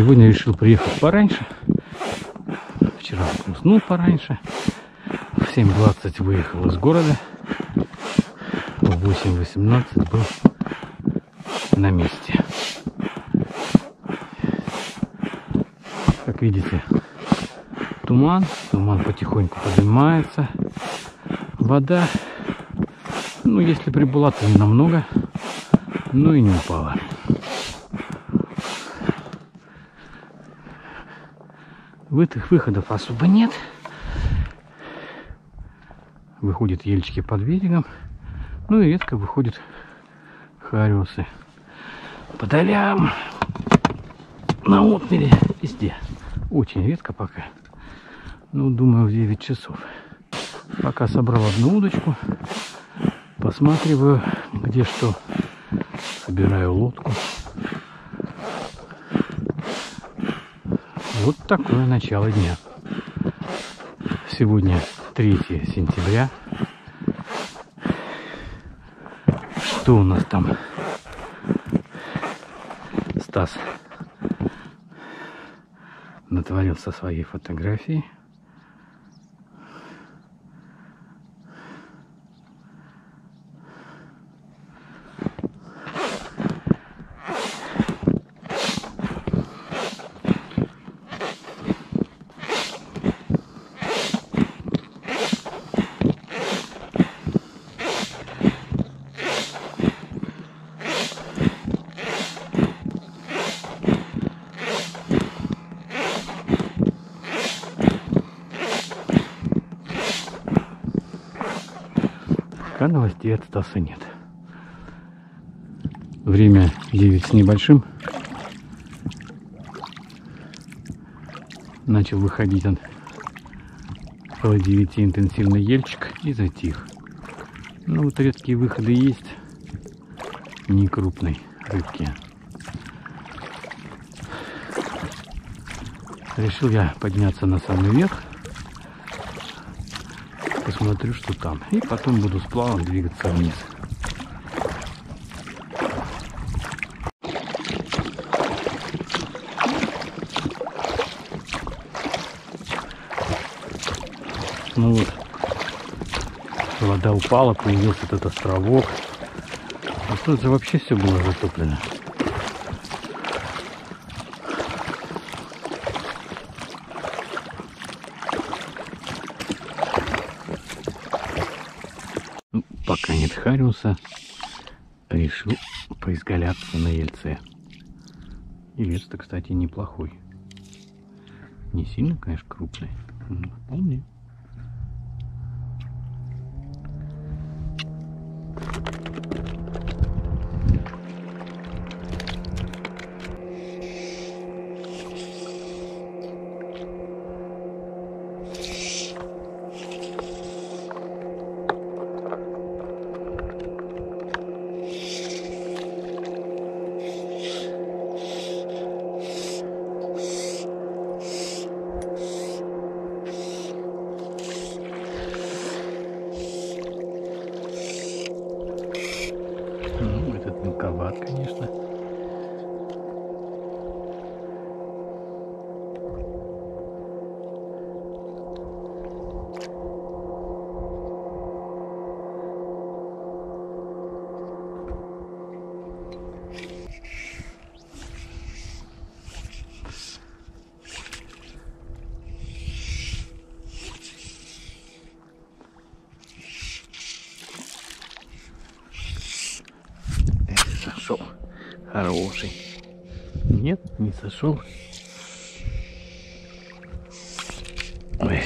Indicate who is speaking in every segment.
Speaker 1: Сегодня решил приехать пораньше. Вчера уснул пораньше. В 7.20 выехал из города. В 8.18 был на месте. Как видите, туман. Туман потихоньку поднимается. Вода, ну, если прибыла, то не намного, но и не упала. Вытых выходов особо нет. Выходят ельчики под берегом. Ну и редко выходят хариусы. По долям, на отмеле, везде. Очень редко пока. Ну, думаю, в 9 часов. Пока собрал одну удочку. Посматриваю, где что. Собираю лодку. Вот такое начало дня. Сегодня 3 сентября. Что у нас там? Стас натворил со своей фотографией. Пока новостей от Стаса нет. Время 9 с небольшим. Начал выходить он около 9 интенсивный ельчик и затих. Ну вот редкие выходы есть. Не крупной рыбки. Решил я подняться на самый верх посмотрю, что там. И потом буду сплавом двигаться вниз. Ну вот, вода упала, появился этот островок. А тут же вообще все было затоплено. Хариуса, решил поизгаляться на Ельце. И лес-то, кстати, неплохой. Не сильно, конечно, крупный, но вполне. Ну, этот мелковат, конечно. сошел. Хороший. Нет, не сошел. Ой.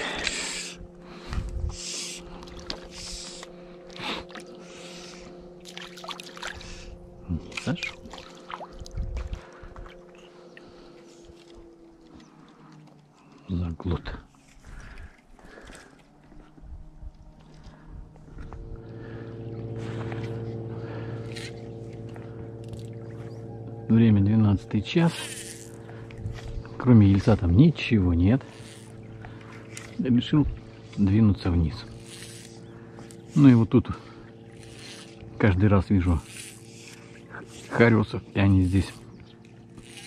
Speaker 1: Не сошел. Заглот. Время 12 час. Кроме ельца там ничего нет. Я решил двинуться вниз. Ну и вот тут каждый раз вижу хариусов, и они здесь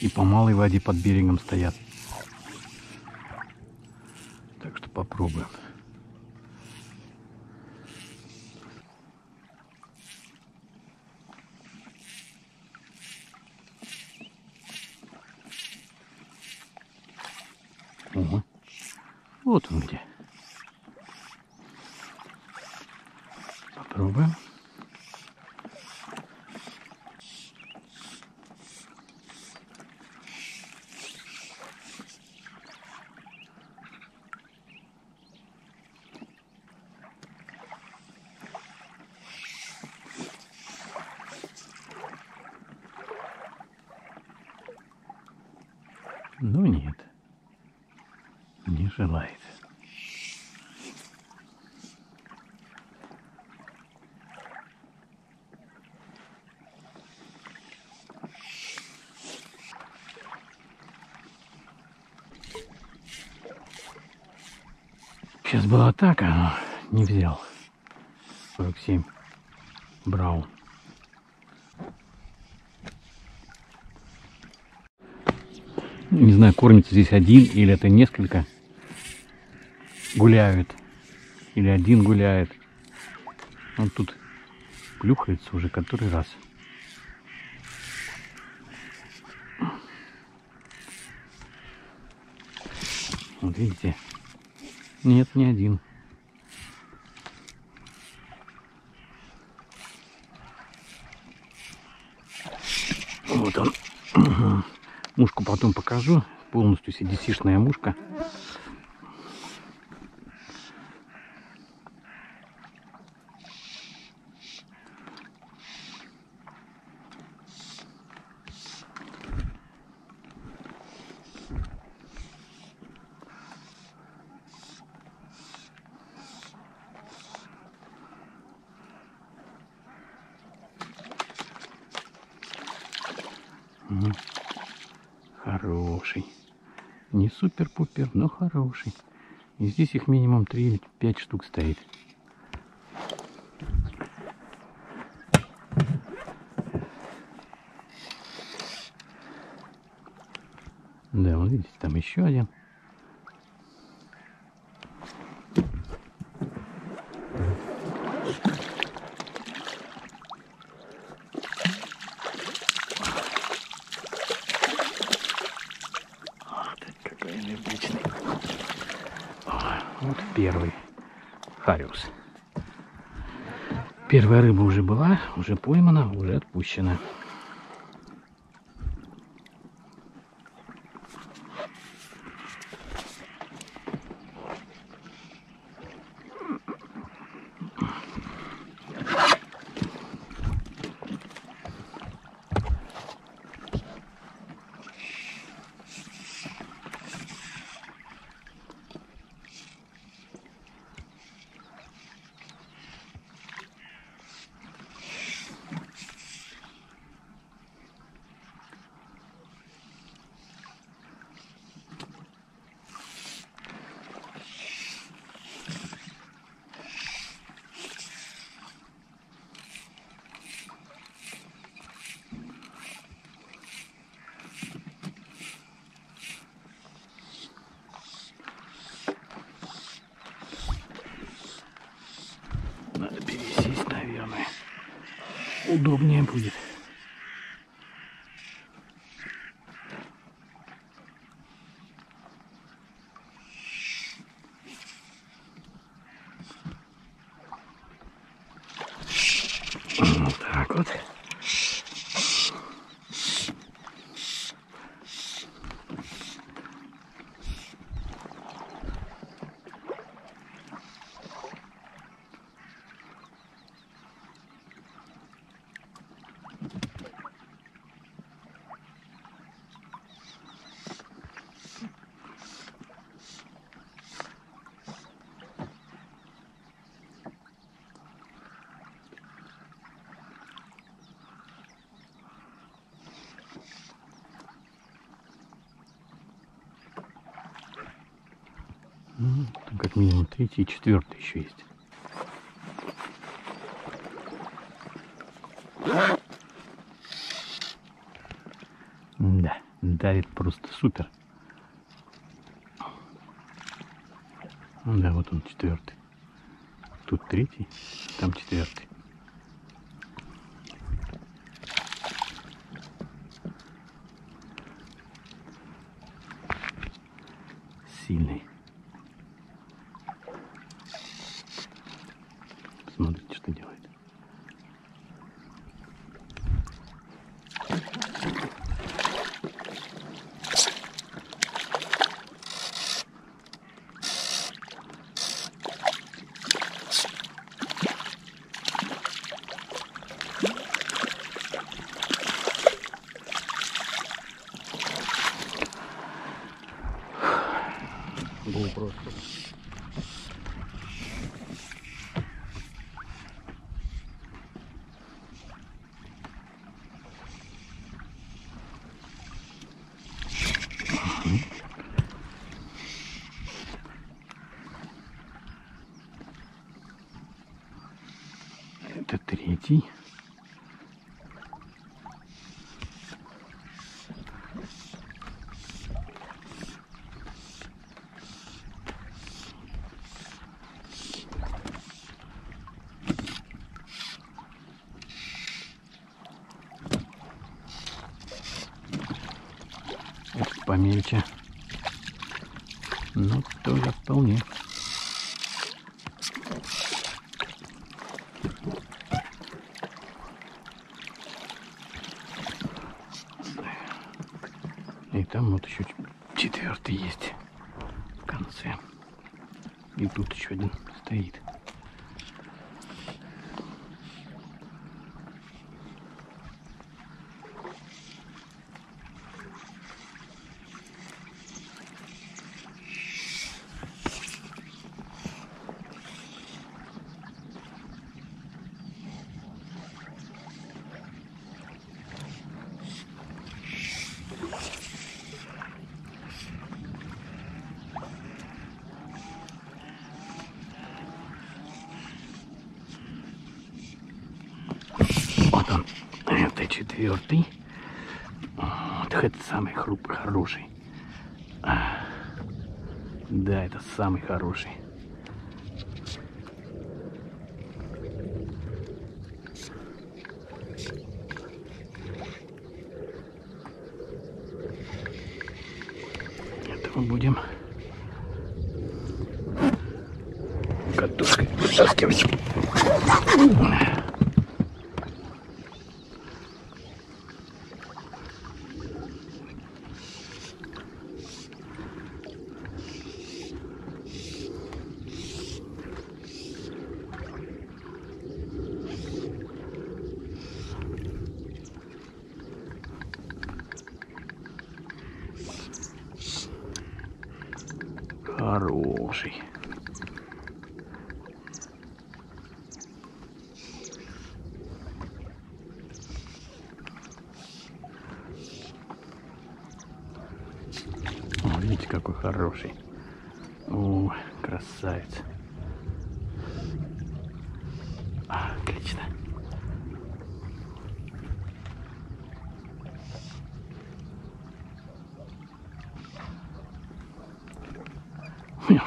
Speaker 1: и по малой воде под берегом стоят. Так что попробуем. Ого. Вот он где. Попробуем. Но нет, не желает. Сейчас была атака, но не взял. 47. Браун. Не знаю, кормится здесь один или это несколько гуляют. Или один гуляет. Он тут плюхается уже который раз. Вот видите? Нет, не один. Вот он. Мушку потом покажу. Полностью сидисишная мушка. Мгм. Хороший. Не супер-пупер, но хороший. И здесь их минимум 3 или 5 штук стоит. Да, вот видите, там еще один. Первая рыба уже была, уже поймана, уже отпущена. Удобнее будет. Там как минимум третий и четвертый еще есть. Да, давит просто супер. Ну да, вот он четвертый. Тут третий, там четвертый. Cool. cool. помельче. Но ну, тоже вполне. И там вот еще четвертый. Вот это самый хруп хороший. А, да, это самый хороший. Этого будем катушкой вытаскивать. roxo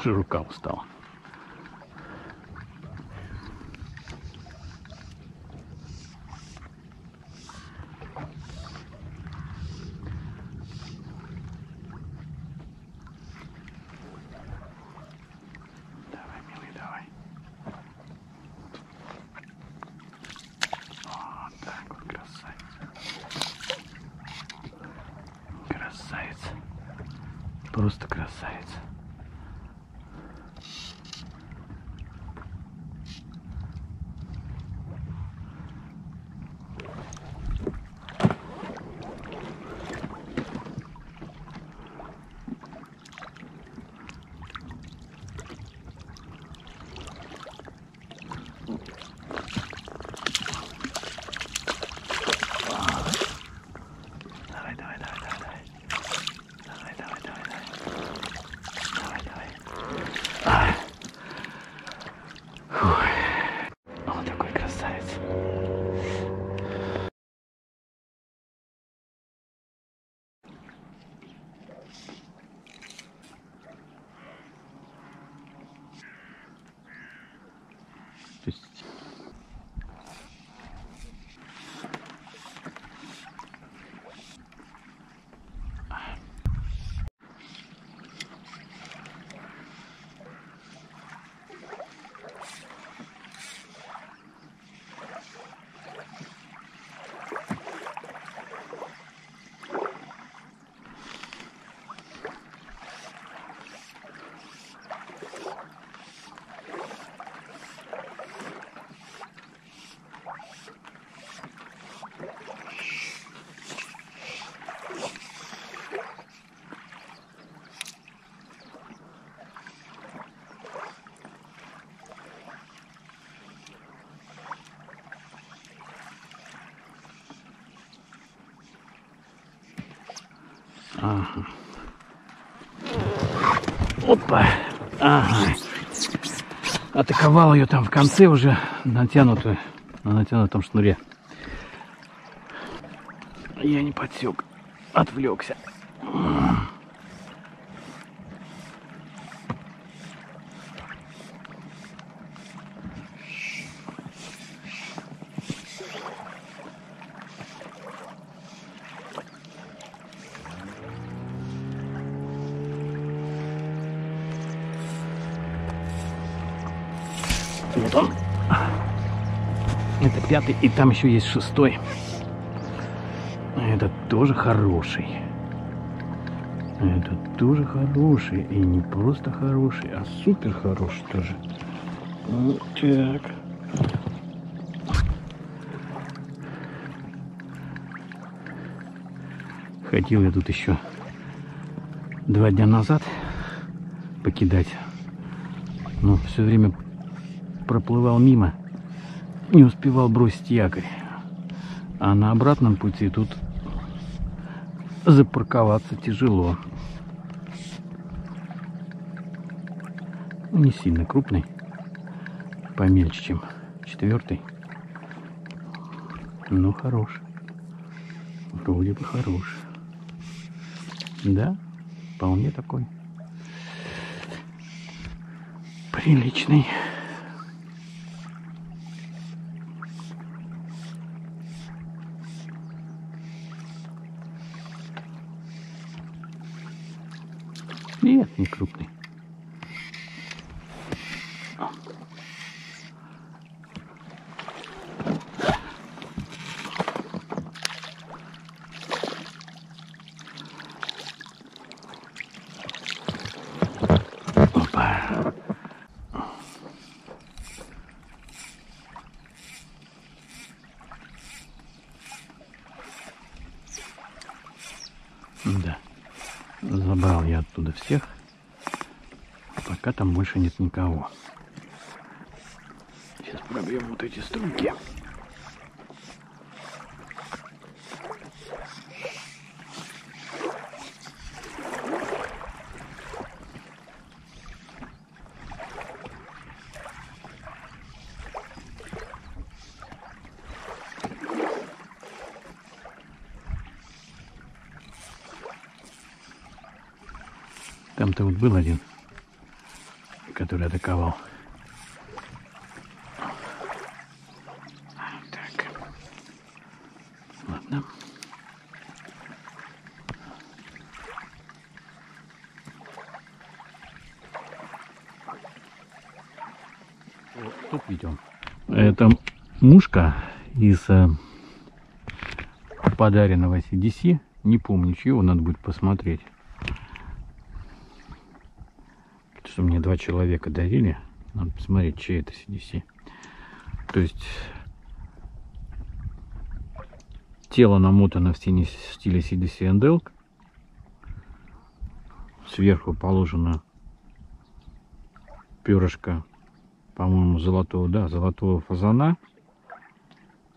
Speaker 1: широка устала. Ага. Опа. Ага. Атаковал ее там в конце уже натянутую, на натянутом шнуре. Я не подсек, отвлекся. Пятый, и там еще есть шестой. Это тоже хороший. Это тоже хороший. И не просто хороший, а супер хороший тоже. Вот так. Хотел я тут еще два дня назад покидать. Но все время проплывал мимо, не успевал бросить якорь. А на обратном пути тут запарковаться тяжело. Не сильно крупный, помельче, чем четвертый. Но хороший. Вроде бы хороший. Да, вполне такой. Приличный. Нет, не крупный. Опа. Да. Оттуда всех. Пока там больше нет никого. Сейчас пробьем вот эти струйки. Там-то вот был один, который атаковал. Так. Ладно. Тут видим. Это мушка из э, подаренного CDC. Не помню чего, надо будет посмотреть. что мне два человека дарили. Надо посмотреть, чей это CDC. То есть тело намотано в стиле, CDC Endelk. Сверху положено перышко, по-моему, золотого, да, золотого фазана.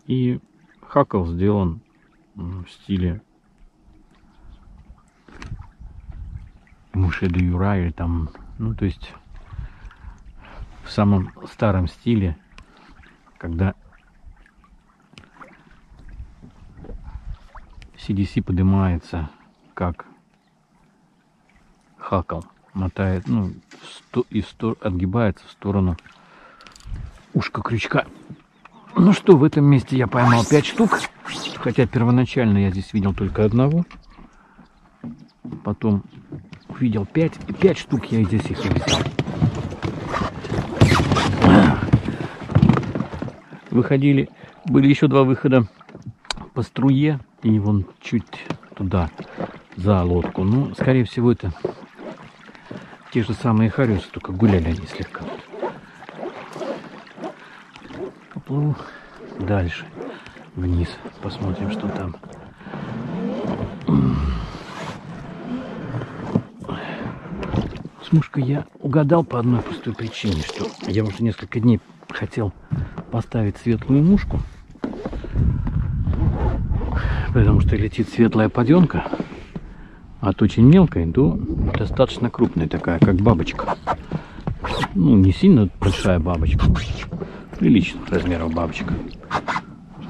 Speaker 1: И хакл сделан в стиле Муше де Юра или там ну, то есть в самом старом стиле, когда CDC поднимается как хакал, мотает, ну, сто, и сто, отгибается в сторону ушка крючка. Ну что, в этом месте я поймал 5 штук, хотя первоначально я здесь видел только одного. Потом увидел 5, и 5 штук я здесь их взял. Выходили, были еще два выхода по струе, и вон чуть туда, за лодку. Ну, скорее всего, это те же самые хариусы, только гуляли они слегка. Поплыву дальше, вниз, посмотрим, что там. С мушкой я угадал по одной простой причине, что я уже несколько дней хотел поставить светлую мушку, потому что летит светлая подъемка, от очень мелкой до достаточно крупной такая, как бабочка. Ну, не сильно большая бабочка. Приличных размеров бабочка.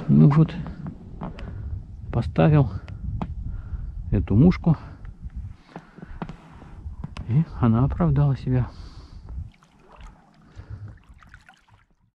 Speaker 1: Ну вот, поставил эту мушку. Она оправдала себя.